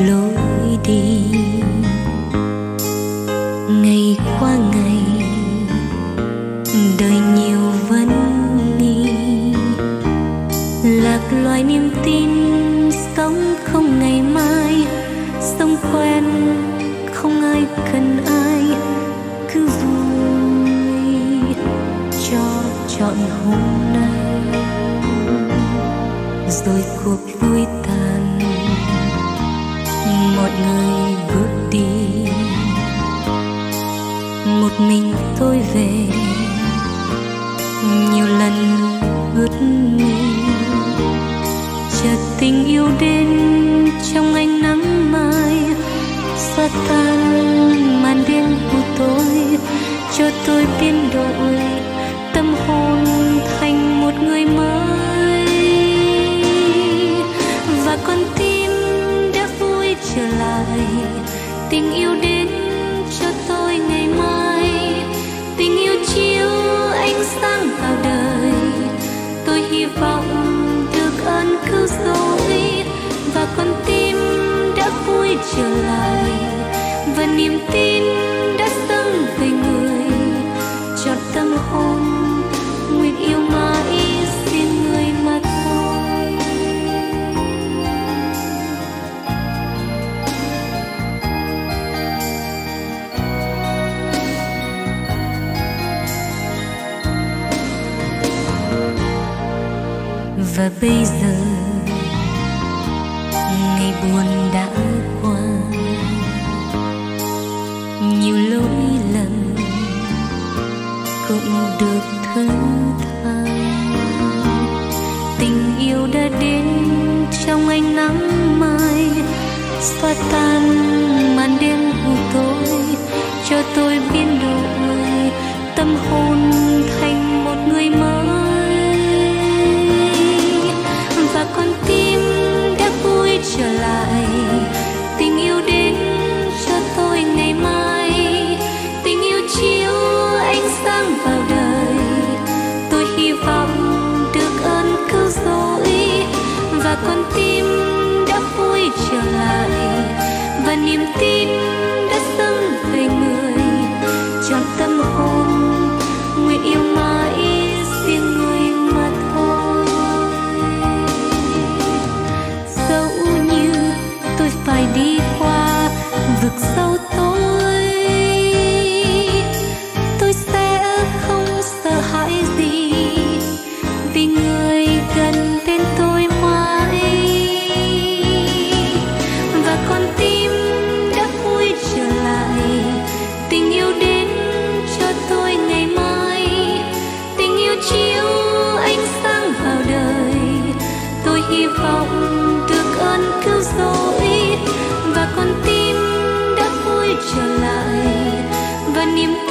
lối đi. Ngày qua ngày, đời nhiều vấn nghi lạc loài niềm tin sống không ngày mai, sống quen không ai cần ai. Cứ vui cho chọn hôm nay. Rồi cuộc vui ngày người bước đi. Một mình tôi về, nhiều lần ướt mình chợt tình yêu đến trong ánh nắng mai, xóa tan màn đêm của tôi cho tôi biến đổi, tâm hồn thành một người mới. Và con tim trở tình yêu đến cho tôi ngày mai. Tình yêu chiếu ánh sáng vào đời. Tôi hy vọng được ơn cứu rỗi và con tim đã vui trở lại và niềm tin đã dâng về người. Chọn tâm và bây giờ, ngày buồn đã qua. Nhiều lỗi lầm cũng được thứ tha tình yêu đã đến trong ánh nắng mai, xóa tan màn đêm u tối cho tôi biến đổi, tâm hồn niềm tin niềm